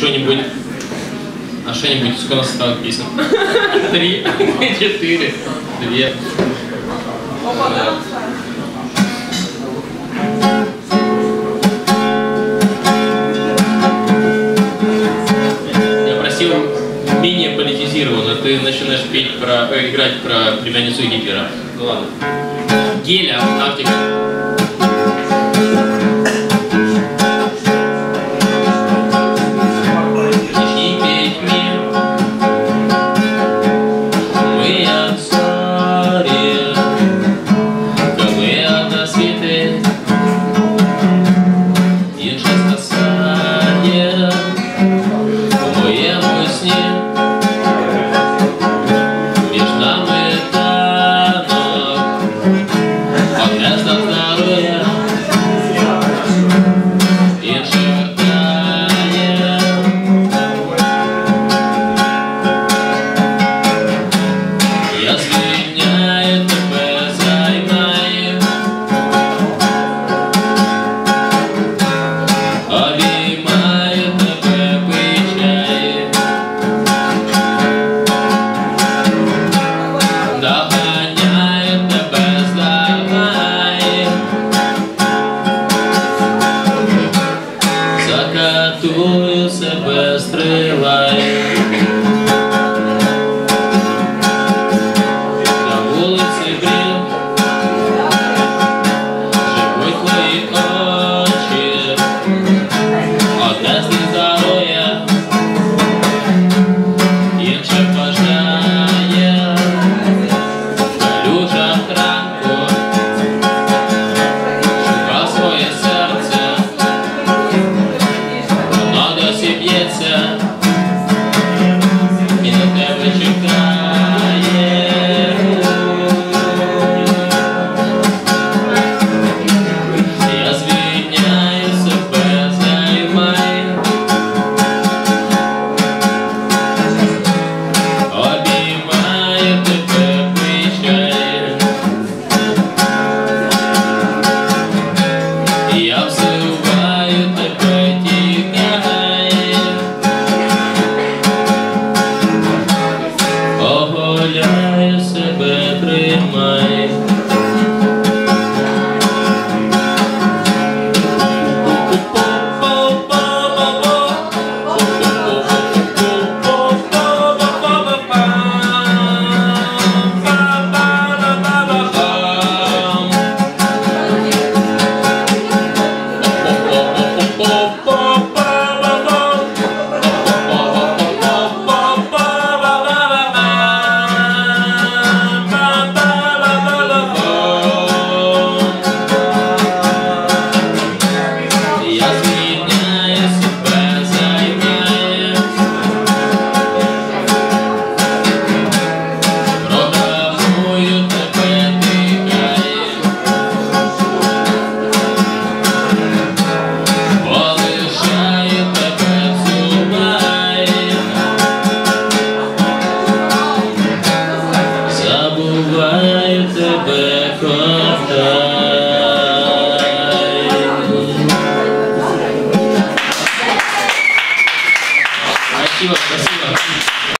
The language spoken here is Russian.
что-нибудь... А что-нибудь, сколько у нас осталось песен? Три, четыре, две. Я просил менее политизированно, ты начинаешь петь про, э, играть про племянницу Гитлера. Ну ладно. Геля, Арктика.